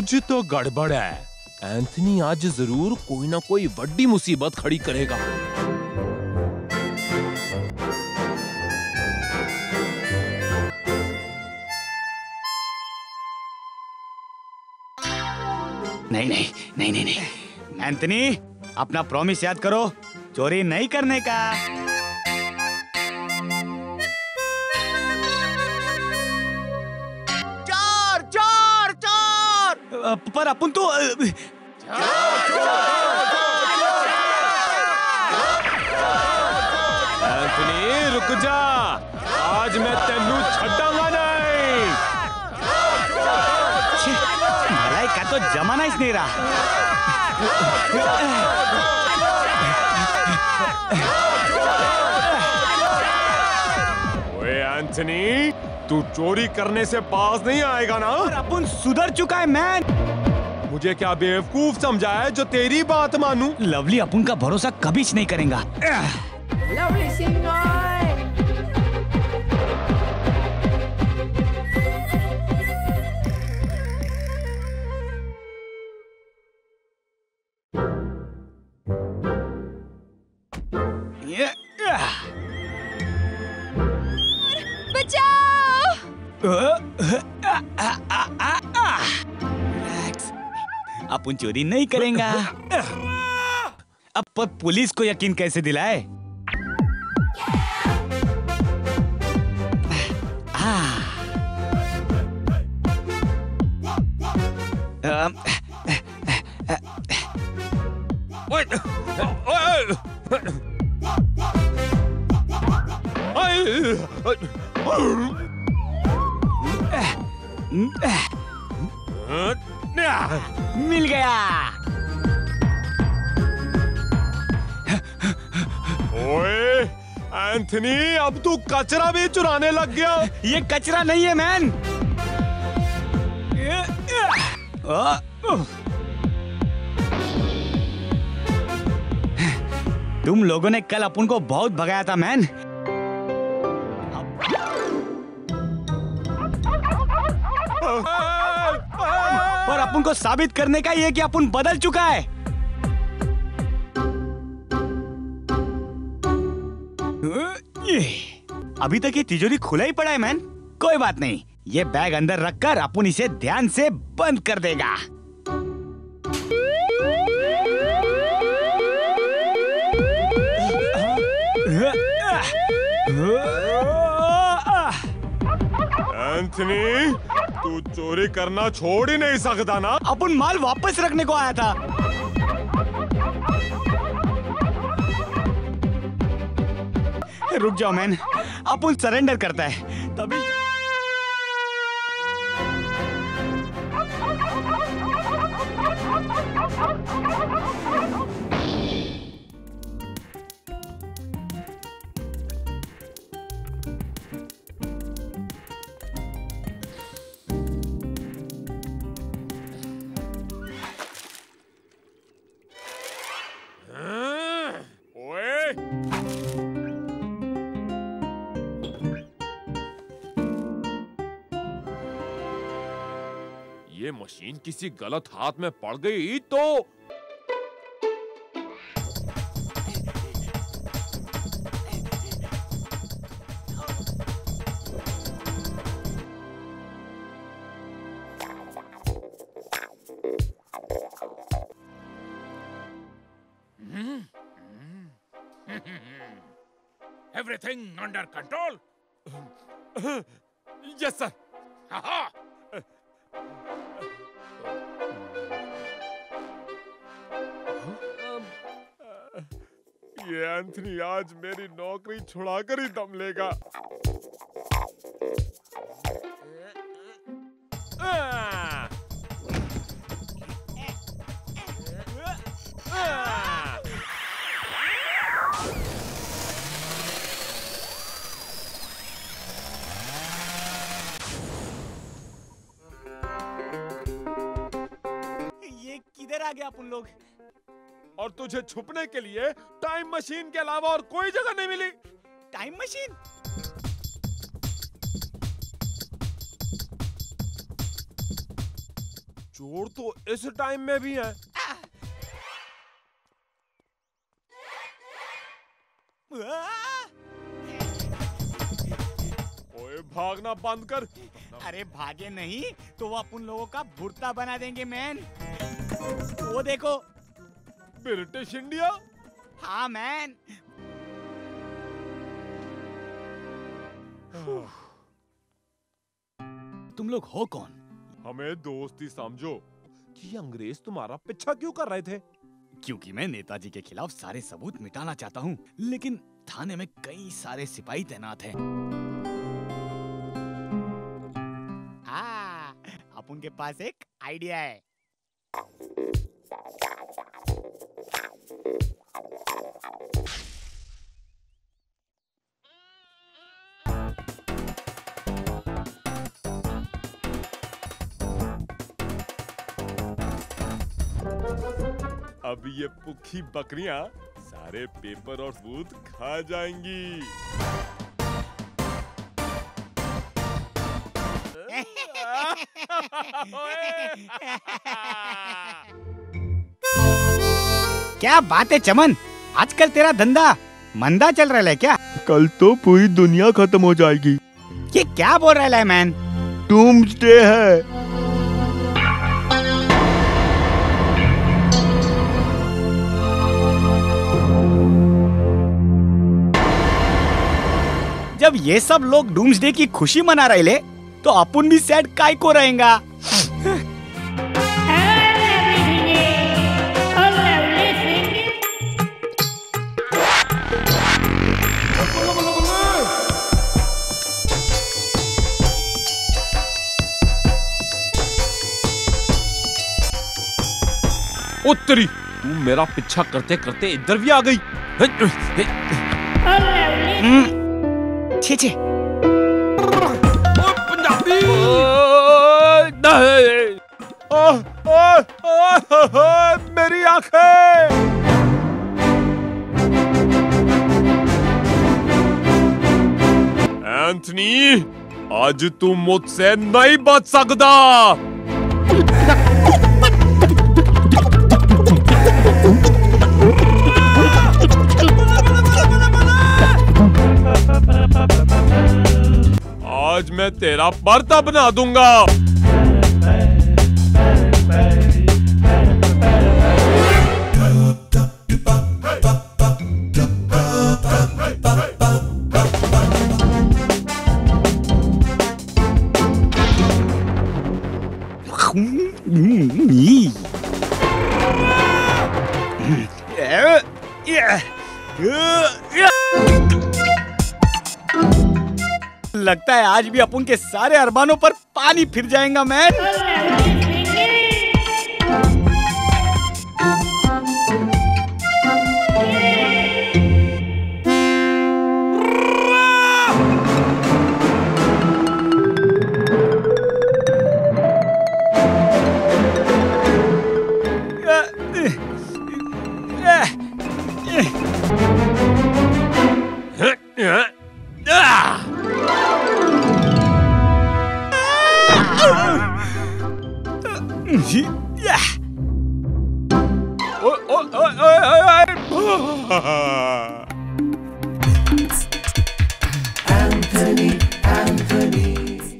कुछ तो गड़बड़ है। एंथनी आज ज़रूर कोई ना कोई बड़ी मुसीबत खड़ी करेगा। नहीं नहीं नहीं नहीं नहीं। एंथनी, अपना प्रॉमिस याद करो, चोरी नहीं करने का। पर अपन तो एंथनी रुक जा। आज मैं तेनू छड़ांगा नहीं। भलाई का तो जमाना ही नहीं रहा। एंथनी तू चोरी करने से पास नहीं आएगा ना? और अपन सुधर चुका है मैन मुझे क्या बेवकूफ़ समझा है जो तेरी बात मानू? लवली अपन का भरोसा कभी नहीं करेगा। Lovely singer. Relax. अपन चोरी नहीं करेंगा अब पर पुलिस को यकीन कैसे दिलाए आ। मिल गया। ओए एंथनी अब तू कचरा भी चुराने लग गया। ये कचरा नहीं है मैन। तुम लोगों ने कल अपन को बहुत भगाया था मैन। अपन को साबित करने का ये कि अपन बदल चुका है। अभी तक ये तिजोरी खुला ही पड़ा है मैन कोई बात नहीं। ये बैग अंदर रखकर अपन इसे ध्यान से बंद कर देगा। एंथनी तू चोरी करना छोड़ ही नहीं सकता ना। अपन माल वापस रखने को आया था। रुक जाओ, मैन। अपन सरेंडर करता है। तभी ये मशीन किसी गलत हाथ में पड़ गई तो Everything under control? Yes sir Haha! ये एंथनी आज मेरी नौकरी छुड़ाकर ही दम लेगा! ये किधर आ गया अपन लोग और तुझे छुपने के लिए टाइम मशीन के अलावा और कोई जगह नहीं मिली। Time machine? चोर तो इस टाइम में भी है। ओए भागना बंद कर। अरे भागे नहीं तो वो अपन लोगों का भुर्ता बना देंगे मैन। वो देखो। British India? हाँ मैन तुम लोग हो कौन? हमें दोस्ती समझो कि अंग्रेज़ तुम्हारा पीछा क्यों कर रहे थे? क्योंकि मैं नेताजी के खिलाफ सारे सबूत मिटाना चाहता हूँ लेकिन थाने में कई सारे सिपाही तैनात हैं। हाँ, अब उनके पास एक आइडिया है। अब ये पुखी बकरियाँ सारे पेपर और सबूत खा जाएँगी। क्या बात है चमन? आजकल तेरा धंधा मंदा चल रहा है क्या? कल तो पूरी दुनिया खत्म हो जाएगी। ये क्या बोल रहा है मैन डूम्सडे है। जब ये सब लोग डूम्सडे की खुशी मना रहे ले तो अपन भी सैड काय को रहेगा? उत्तरी। तू मेरा पीछा करते करते इधर भी आ गई। छे छे पंजाबी! मेरी आँखें! एंथनी आज तू मुझसे नहीं बच सकता। आज मैं तेरा पर्दा बना दूँगा। लगता है आज भी अपन के सारे अरबानों पर पानी फिर जाएगा मैन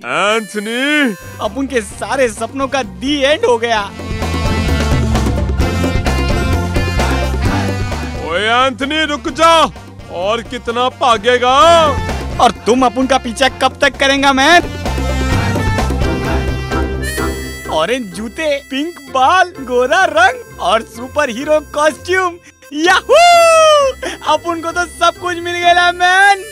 एंथनी अपन के सारे सपनों का दी एंड हो गया। ओए एंथनी रुक जा। और कितना भागेगा? और तुम अपन का पीछा कब तक करेंगा मैन ऑरेंज जूते, पिंक बाल, गोरा रंग और सुपर हीरो कॉस्ट्यूम। याहू! अब उनको तो सब कुछ मिल गया मैन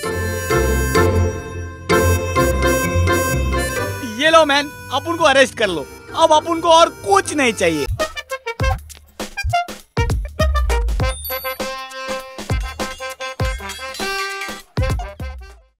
ये लो मैन अब उनको अरेस्ट कर लो। अब अपन को और कुछ नहीं चाहिए।